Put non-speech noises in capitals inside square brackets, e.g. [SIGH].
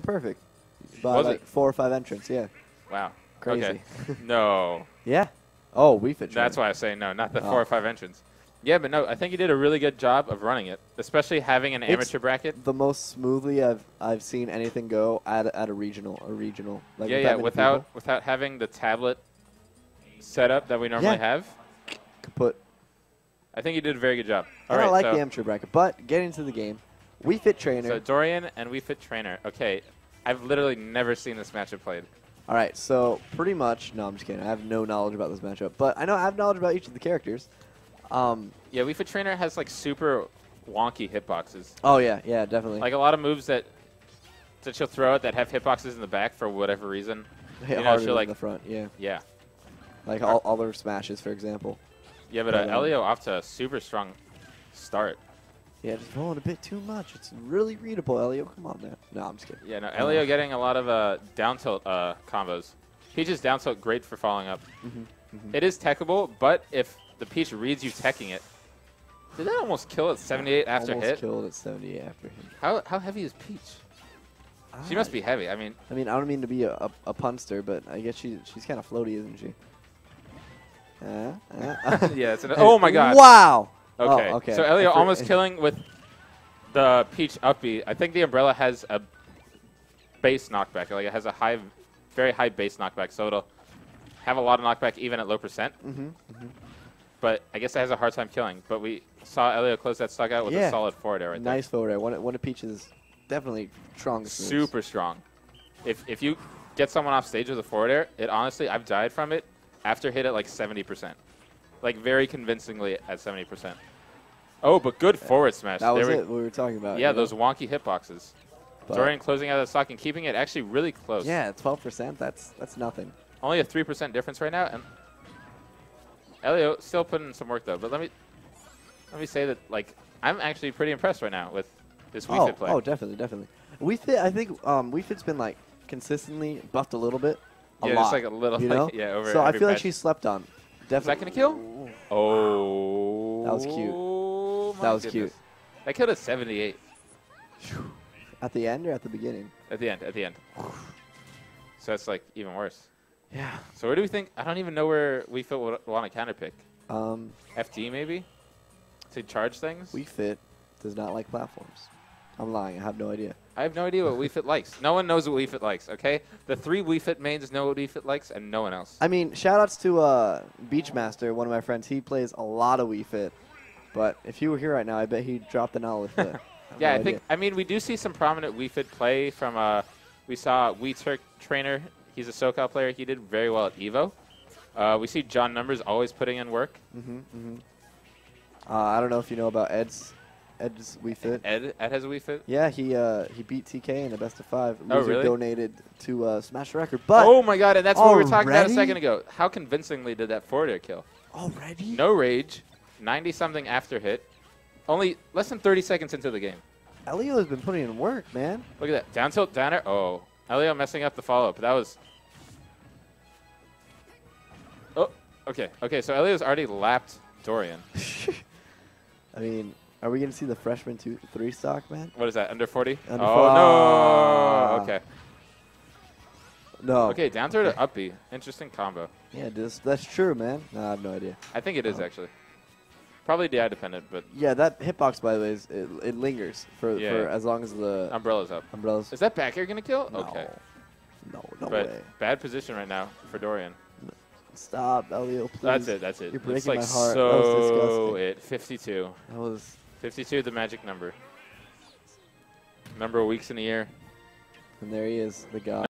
perfect. By Was like it? four or five entrants, yeah. Wow. Crazy. Okay. [LAUGHS] [LAUGHS] no. Yeah. Oh, Wii Fit. That's why I say no, not the Oh. four or five entrants. Yeah, but no, I think he did a really good job of running it, especially having an It's- amateur bracket. the most smoothly I've I've seen anything go at a, at a regional, a regional. Like yeah, with yeah, without people. without having the tablet setup that we normally Yeah. have. kaput. I think he did a very good job. I All don't right, like so, the amateur bracket, but getting to the game, Wii Fit Trainer. so Dorian and Wii Fit Trainer. Okay, I've literally never seen this matchup played. All right, so pretty much, no, I'm just kidding. I have no knowledge about this matchup, but I know I have knowledge about each of the characters. Um, Yeah, Wii Fit Trainer has like super wonky hitboxes. oh yeah, yeah, definitely. Like a lot of moves that that she'll throw out that have hitboxes in the back for whatever reason. hit you know, she'll, like- the front. Yeah, Yeah. like all, all their smashes, for example. Yeah, but uh, Elio off to a super strong start. Yeah, just rolling a bit too much. It's really readable, Elio. Come on, man. No, I'm just kidding. Yeah, no, Elio getting a lot of uh, down tilt uh, combos. Peach's down tilt great for following up. Mhm, mhm. It is techable, but if the Peach reads you teching it, did that almost kill at 78 after Almost hit? killed at 70 after him. How, how heavy is Peach? She must Ah, be heavy. I mean, I mean, I don't mean to be a, a, a punster, but I guess she she's kind of floaty, isn't she? Uh, uh. [LAUGHS] yeah. It's an, [LAUGHS] oh my god. Wow. Okay. Oh, okay. So Elio almost killing with the Peach up I think the umbrella has a base knockback. Like it has a high, very high base knockback, so it'll have a lot of knockback even at low percent. Mhm, But I guess it has a hard time killing. But we saw Elio close that stock out with Yeah. a solid forward air right Nice forward air. One, of- one of Peach's definitely strongest there. moves. Super strong. If if you get someone off stage with a forward air, it honestly I've died from it after hit at like 70%. Like very convincingly at 70%. Oh, but good forward smash. That was we- it. We were talking about. Yeah, you know? those wonky hitboxes. But- Dorian closing out the stock and keeping it actually really close. Yeah, 12%. That's that's nothing. Only a 3% difference right now. And Elio still putting in some work, though. But let me let me say that, like, I'm actually pretty impressed right now with this Wii oh, Fit play. oh, definitely, definitely. Wii Fit. I think um, Wii Fit's been like consistently buffed a little bit. A yeah, lot, just like a little, you like, know? yeah, over So I feel like she slept on. Is that going to kill? Oh. That was cute. My That was goodness. cute. That killed at 78 At the end or at the beginning? at the end, at the end. So that's, like, even worse. Yeah. So where do we think? I don't even know where Wii Fit would want to counterpick. Um, FD, maybe? To charge things? Wii Fit does not like platforms. I'm lying. I have no idea. I have no idea what Wii Fit likes. No one knows what Wii Fit likes, okay? The three Wii Fit mains know what Wii Fit likes, and no one else. I mean, shout outs to uh, Beachmaster, one of my friends. He plays a lot of Wii Fit. But if he were here right now, I bet he'd drop the knowledge. But [LAUGHS] yeah, no I think, I mean, we do see some prominent Wii Fit play from, uh, we saw Wii Turk Trainer. He's a SoCal player. He did very well at EVO. Uh, we see John Numbers always putting in work. Mm-hmm, mm-hmm. Uh, I don't know if you know about Ed's Ed's Wii Fit. Ed, Ed has a Wii Fit. Yeah, he uh, he beat TK in the best of five. Oh, Loser really? donated to uh, Smash the Record. But oh my god, and that's what we were talking about a second ago. How convincingly did that forward air kill? already, No rage, 90 something after hit, only less than 30 seconds into the game. Elio has been putting in work, man. Look at that. Down tilt, down air. Oh. Elio messing up the follow up. That was. Oh, okay. Okay, so Elio's already lapped Dorian. [LAUGHS] I mean, are we gonna see the freshman two three stock, man? What is that, under 40? Under oh, fo- no. Okay. No. Okay, down throw to up B. Interesting combo. Yeah, this, that's true, man. No, I have no idea. I think it is, Oh. actually. Probably DI dependent, but Yeah, that hitbox, by the way, is, it, it lingers for, Yeah. for as long as the umbrella's up. umbrellas. Is that back air going to kill? no. Okay. No, no but way. bad position right now for Dorian. Stop, Elio, please. That's it. That's it. You're it's breaking like my heart. That was so disgusting. it. 52. That was 52, the magic number. Number of weeks in a year. And there he is, the god.